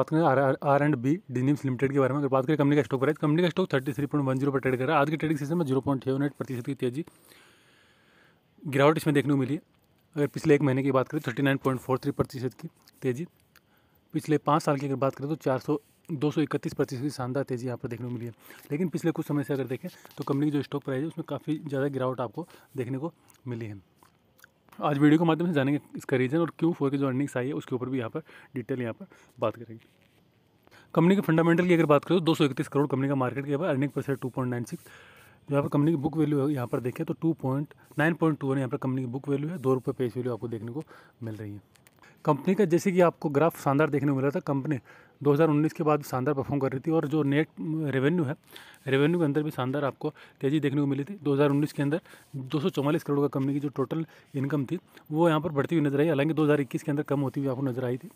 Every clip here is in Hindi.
बात करें R R and B denims limited के बारे में, अगर बात करें कंपनी का स्टॉक प्राइस, कंपनी का stock thirty three point one zero पर ट्रेड कर रहा है। आज के ट्रेडिंग सेशन में ज़ीरो पॉइंट एट प्रतिशत की तेज़ी गिरावट इसमें देखने को मिली अगर पिछले एक महीने की बात करें, thirty nine point four three प्रतिशत की तेज़ी। पिछले पाँच साल की अगर बात करें तो चार सौ दो सौ इकतीस प्रतिशत की शानदार तेज़ी यहाँ पर देखने को मिली है। लेकिन पिछले कुछ समय से अगर देखें तो कंपनी की जो स्टॉक प्राइस है, उसमें काफ़ी ज़्यादा गिरावट आपको देखने को मिली है। आज वीडियो के माध्यम से जानेंगे इसका रीज़न और क्यों फोर की जो अर्निंग्स आई है, उसके ऊपर भी यहाँ पर डिटेल यहाँ पर बात करेंगे। कंपनी के फंडामेंटल की अगर बात करें तो दो सौ इकतीस करोड़ कंपनी का मार्केट के अर्निंग पर टू नाइन सिक्स यहाँ पर कंपनी की बुक वैल्यू है, यहाँ पर देखें तो two point nine point two one यहाँ पर कंपनी की बुक वैल्यू है, दो रुपये पेज वैल्यू आपको देखने को मिल रही है। कंपनी का, जैसे कि आपको ग्राफ शानदार देखने को मिला था, कंपनी 2019 के बाद शानदार परफॉर्म कर रही थी और जो नेट रेवेन्यू है रेवेन्यू के अंदर भी शानदार आपको तेज़ी देखने को मिली थी। 2019 के अंदर दो करोड़ का कंपनी की जो टोटल इनकम थी, वो यहाँ पर बढ़ती हुई नज़र आई। हालाँकि 2021 के अंदर कम होती हुई आपको नज़र आई थी।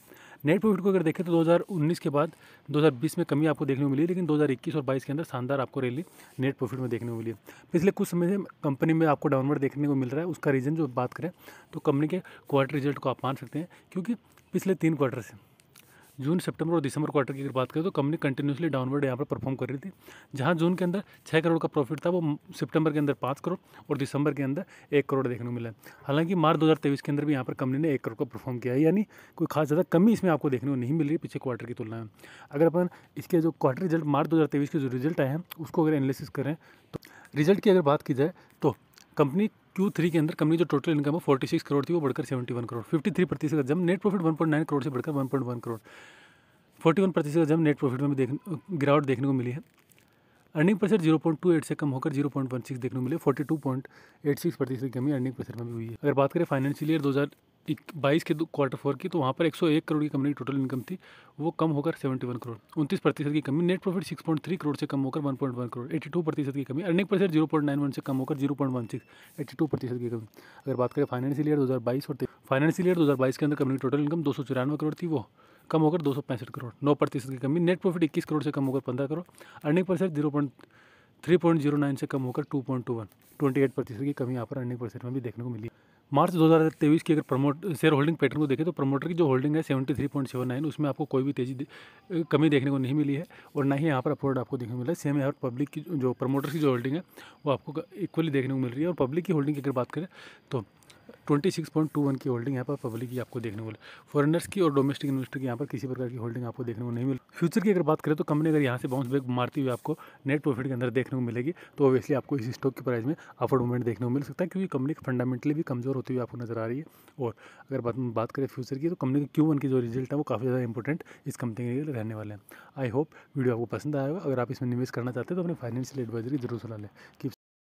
नेट प्रॉफिट को अगर देखें तो 2019 के बाद 2020 में कमी आपको देखने को मिली, लेकिन 2021 और 22 के अंदर शानदार आपको रैली नेट प्रॉफिट में देखने को मिली। पिछले कुछ समय से कंपनी में आपको डाउनवर्ड देखने को मिल रहा है। उसका रीज़न जो बात करें तो कंपनी के क्वार्टर रिज़ल्ट को आप मान सकते हैं, क्योंकि पिछले तीन क्वार्टर से जून, सितंबर और दिसंबर क्वार्टर की अगर बात करें तो कंपनी कंटिन्यूसली डाउनवर्ड यहाँ पर परफॉर्म कर रही थी। जहाँ जून के अंदर छः करोड़ का प्रॉफिट था, वो सितंबर के अंदर पाँच करोड़ और दिसंबर के अंदर एक करोड़ देखने को मिला हालाँकि मार्च दो हज़ार तेईस के अंदर भी यहाँ पर कंपनी ने एक करोड़ का परफॉर्म किया है, यानी कोई खास ज़्यादा कमी इसमें आपको देखने को नहीं मिल रही पिछले क्वार्टर की तुलना में। अगर अपन इसके जो क्वार्टर रिज़ल्ट मार्च दो हज़ार तेईस के जो रिज़ल्ट आए हैं, उसको अगर एनालिसिस करें तो रिज़ल्ट की अगर बात की जाए तो कंपनी क्यू थ्री के अंदर कंपनी जो टोटल इनकम है फोर्टी सिक्स करोड़ थी, वो बढ़कर seventy one crore fifty three प्रतिशत जब net profit one point nine crore से बढ़कर one point one crore forty one प्रतिशत जब नेट प्रॉफिट में भी देख गिरावट देखने को मिली है। Earning percent zero point two eight से कम होकर ज़ीरो पॉइंट वन सिक्स देखने को मिले। Forty two point eight six प्रतिशत की कमी अर्निंग परसेंट में भी हुई है। अगर बात करें फाइनेंशियल ईयर दो हज़ार बाईस के क्वार्टर फोर की तो वहाँ पर 101 करोड़ की कंपनी की टोटल इनकम थी। वो कम होकर 71 करोड़। उनतीस प्रतिशत की कमी नेट प्रॉफिट 6.3 करोड़ से कम होकर 1.1 करोड़। 82 प्रतिशत की कमी earning percent zero point nine one से कम होकर zero point one six eighty two प्रतिशत की कमी। अगर बात करें फाइनेंशियल ईयर दो हज़ार बाईस और फाइनेंशियल ईयर दो हज़ार बाईस के अंदर कंपनी टोटल इनकम दो सौ चौरानवे करोड़ थी वो। कम होकर दो सौ पैंसठ करोड़, नौ प्रतिशत की कमी नेट प्रॉफिट इक्कीस करोड़ से कम होकर पंद्रह crore earning percent zero point three point zero nine से कम होकर two point two one twenty eight प्रतिशत की कमी यहाँ पर अर्निंग परसेंट में भी देखने को मिली। मार्च 2023 की अगर प्रमोट शेयर होल्डिंग पैटर्न को देखें तो प्रमोटर की जो होल्डिंग है 73.79 उसमें आपको कोई भी तेज़ी कमी देखने को नहीं मिली है और ना ही यहाँ पर अपवर्ड आपको देखने को मिला है। सेम यहाँ पर पब्लिक की जो प्रमोटर की जो होल्डिंग है, वो आपको इक्वली देखने को मिल रही है और पब्लिक की होल्डिंग की अगर बात करें तो twenty six point two one की होल्डिंग यहाँ पर पब्लिक की आपको देखने को मिले फॉरनर्स की और डोमेस्टिक इन्वेस्टर की यहाँ पर किसी प्रकार की होल्डिंग आपको देखने को नहीं मिली फ्यूचर की अगर बात करें तो कंपनी अगर यहाँ से बाउंस बैक मारती हुई आपको नेट प्रॉफिट के अंदर देखने को मिलेगी तो ऑब्वियसली आपको इस स्टॉक की प्राइस में अफोर्ड मूवमेंट देखने को मिल सकता है, क्योंकि कंपनी फंडामेंटली भी कमज़ोर होती हुई आपको नज़र आ रही है। और अगर बात बात करें फ्यूचर की तो कंपनी के क्यू वन की जो रिज़ल्ट है वो काफ़ी ज़्यादा इंपॉर्टेंट इस कंपनी के लिए रहने वाले हैं। आई होप वीडियो आपको पसंद आएगा अगर आप इसमें निवेश करना चाहते हैं तो अपने फाइनेंशियल एडवाइजरी ज़रूर सुना लें।